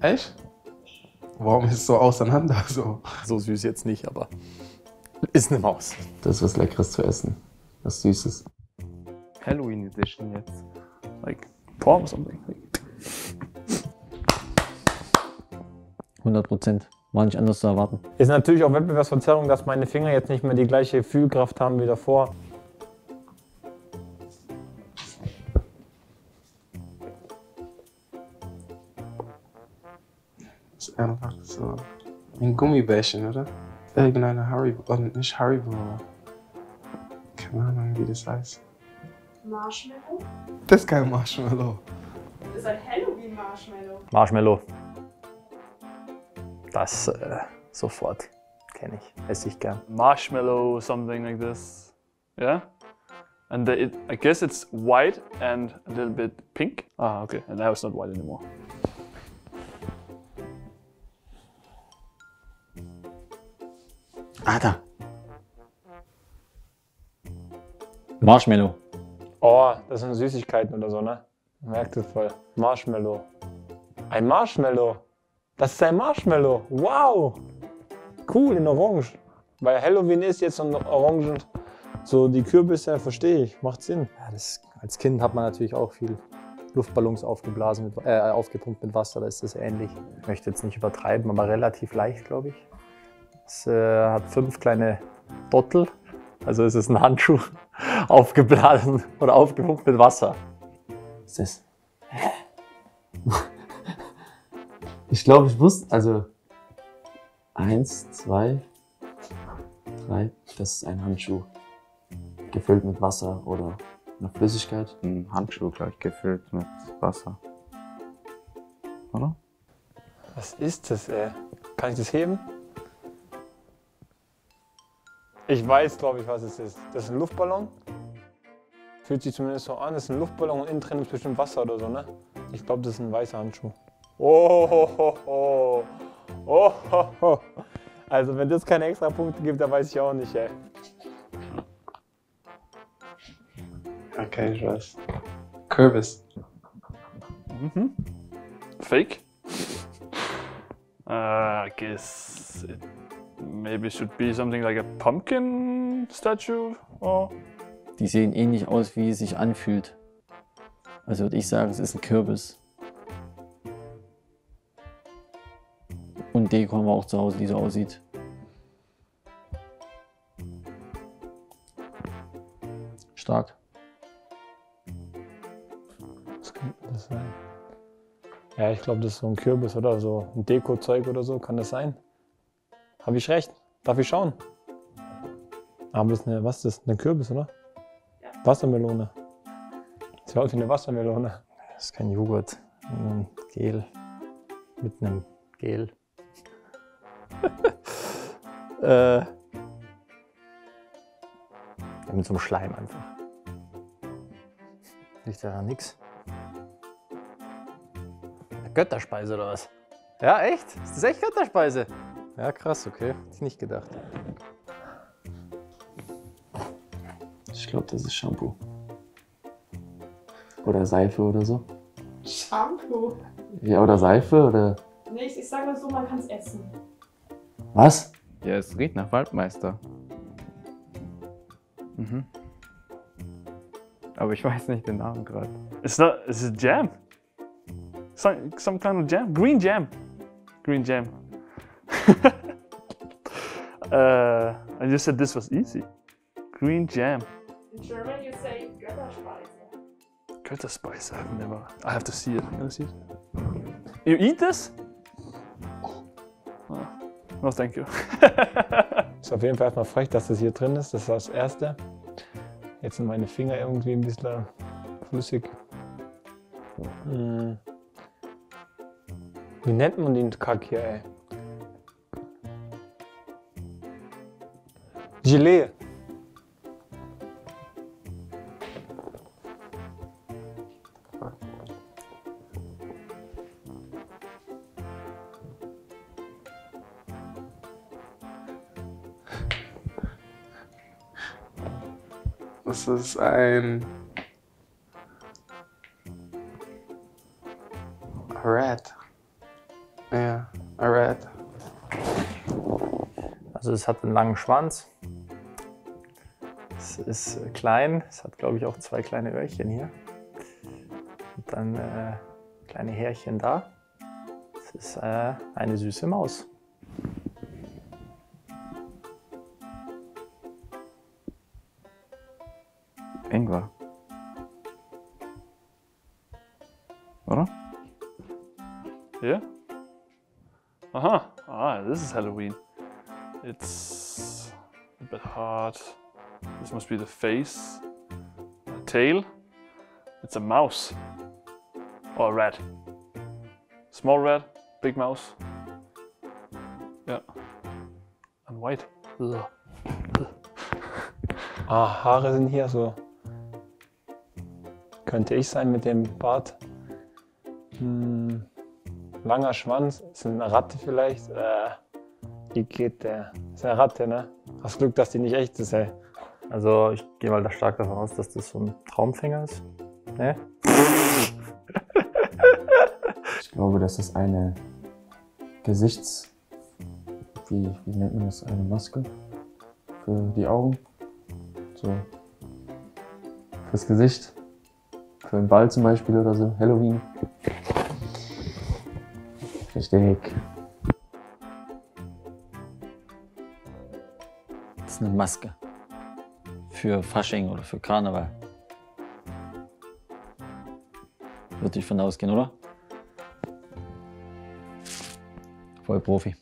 Echt? Warum ist es so auseinander so? So süß jetzt nicht, aber ist eine Maus. Das ist was Leckeres zu essen. Was Süßes. Halloween Edition jetzt. Like prom or something. Like, 100 Prozent. War nicht anders zu erwarten. Ist natürlich auch Wettbewerbsverzerrung, dass meine Finger jetzt nicht mehr die gleiche Fühlkraft haben wie davor. Ist einfach so ein Gummibärchen, oder? Irgendeine Haribo, oh, nicht Haribo. aber Keine Ahnung, wie das heißt. Marshmallow? Das ist kein Marshmallow. Das ist ein Halloween-Marshmallow. Marshmallow. Das äh, sofort kenne ich. Esse ich gern. marshmallow, something like this. Yeah? And the, it, I guess it's white and a little bit pink. Ah, okay. And now it's not white anymore. Ah, da. Marshmallow. Oh, das sind Süßigkeiten oder so, ne? Merkt es voll. Marshmallow. Ein Marshmallow. Das ist ein Marshmallow. Wow. Cool, in Orange. Weil Halloween ist jetzt und Orangen. So die Kürbisse, verstehe ich. Macht Sinn. Ja, das, als Kind hat man natürlich auch viel Luftballons aufgeblasen, mit, äh, aufgepumpt mit Wasser. Da ist das ähnlich. Ich möchte jetzt nicht übertreiben, aber relativ leicht, glaube ich. Es äh, hat fünf kleine Dottel. Also es ist ein Handschuh aufgeblasen oder aufgepumpt mit Wasser. Was ist das? Ich glaube, ich wusste, also eins, zwei, drei, das ist ein Handschuh. Gefüllt mit Wasser oder einer Flüssigkeit. Ein Handschuh gleich gefüllt mit Wasser. Oder? Was ist das, ey? Kann ich das heben? Ich weiß, glaube ich, was es ist. Das ist ein Luftballon. Fühlt sich zumindest so an. Das ist ein Luftballon und innen drin ist bestimmt Wasser oder so, ne? Ich glaube, das ist ein weißer Handschuh. Oh, ho, ho, ho. Oh, ho, ho. Also, wenn das keine extra Punkte gibt, dann weiß ich auch nicht, ey. Okay, ich weiß. Kürbis. Mhm. Fake? Uh, I guess it maybe should be something like a pumpkin statue or Die sehen ähnlich aus, wie es sich anfühlt. Also würde ich sagen, es ist ein Kürbis. Und Deko haben wir auch zu Hause, die so aussieht. Stark. Was könnte das sein? Ja, ich glaube, das ist so ein Kürbis oder so. Ein Deko-Zeug oder so. Kann das sein? Habe ich recht? Darf ich schauen? Aber das ist eine, was ist das? Eine Kürbis, oder? Ja. Wassermelone. Sieht aus wie eine Wassermelone. Das ist kein Joghurt, ein Gel. Mit einem Gel. äh, ja, mit so einem Schleim einfach. Riecht ja nix. Götterspeise oder was? Ja, echt? Ist das echt Götterspeise? Ja, krass, okay. Hätte ich nicht gedacht. Ich glaube, das ist Shampoo. Oder Seife oder so. Shampoo. Ja, oder Seife oder. Nee, ich, ich sag mal so, man kann es essen. Was? Ja, es riecht nach Waldmeister. Mhm. Aber ich weiß nicht den Namen gerade. It's a jam. Some some kind of jam. Green jam. Green jam. uh, I just said this was easy. Green jam. In German you say Götterspeise. Götterspeise. I've never. I have to see it. Can I see it? You eat this? Oh, no, thank you. Ist auf jeden Fall erstmal frech, dass das hier drin ist. Das ist das Erste. Jetzt sind meine Finger irgendwie ein bisschen flüssig. Hm. Wie nennt man den Kack hier, ey? Gelee. Das ist ein Red. Ja, a Rat. Also es hat einen langen Schwanz. Es ist klein. Es hat, glaube ich, auch zwei kleine Öhrchen hier. Und dann äh, kleine Härchen da. Es ist äh, eine süße Maus. Ingwer. Oder? Yeah? Aha. Ah, this is Halloween. It's a bit hard. This must be the face. A tail. It's a mouse. Or a rat. Small rat, big mouse. Yeah. And white. Ah, Haare sind hier so. Könnte ich sein mit dem Bart. Hm, langer Schwanz. Ist eine Ratte vielleicht? Äh, wie geht der? Ist eine Ratte, ne? Hast Glück, dass die nicht echt ist, ey. Also ich gehe mal da stark davon aus, dass das so ein Traumfänger ist. Ne? Ich glaube, das ist eine Gesichts... Wie, wie nennt man das? Eine Maske für die Augen. So. Fürs Gesicht. Für einen Ball zum Beispiel oder so. Halloween. Richtig. Das ist eine Maske. Für Fasching oder für Karneval. Würde ich von ausgehen, oder? Voll Profi.